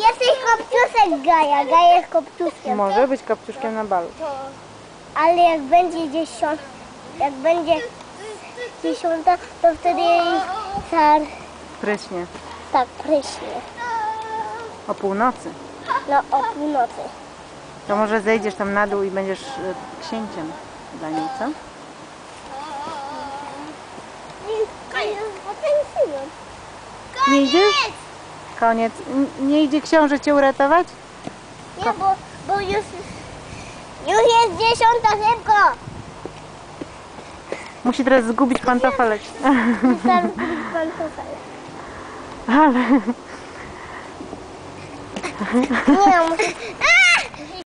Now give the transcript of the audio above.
jak Gaja, Gaja jest koptuskiem. Może być kapciuszkiem na balu. Ale jak będzie dziesiąt, jak będzie dziesiąta, to wtedy jej sar Pryśnie. tak pryśnie. O północy. No o północy. To może zejdziesz tam na dół i będziesz e, księciem dla niej, co? Nie idziesz? Koniec. N- Nie idzie książę cię uratować? Nie, bo, bo już, już jest dziesiąta szybko. Musi teraz zgubić pantofelek. Tam pan pofel. Ale Nie, muszę...